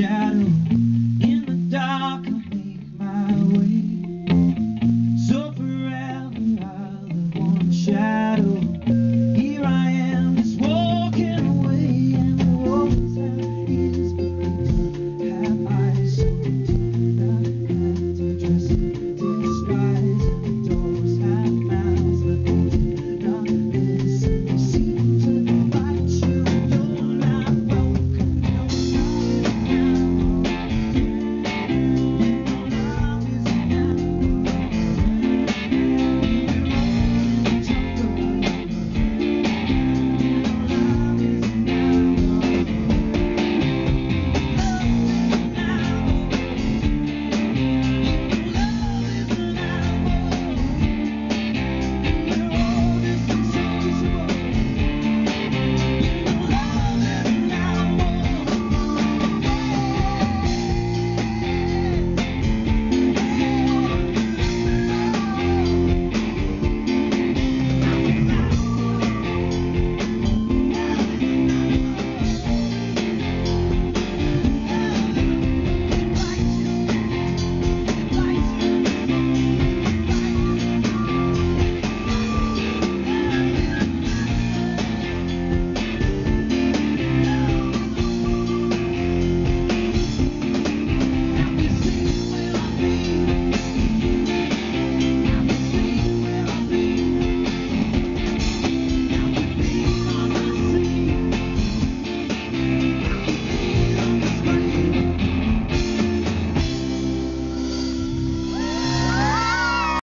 shadow.